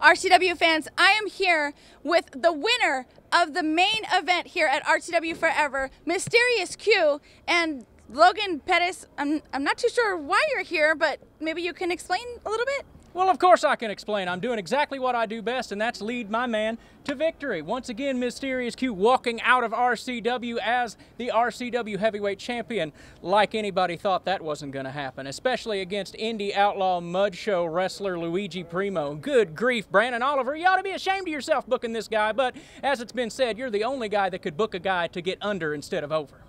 RCW fans, I am here with the winner of the main event here at RCW Forever, Mysterious Q, and Logan Pettis. I'm, I'm not too sure why you're here, but maybe you can explain a little bit? Well, of course I can explain. I'm doing exactly what I do best, and that's lead my man to victory. Once again, Mysterious Q walking out of RCW as the RCW heavyweight champion, like anybody thought that wasn't going to happen, especially against indie outlaw mud show wrestler Luigi Primo. Good grief, Brandon Oliver. You ought to be ashamed of yourself booking this guy, but as it's been said, you're the only guy that could book a guy to get under instead of over.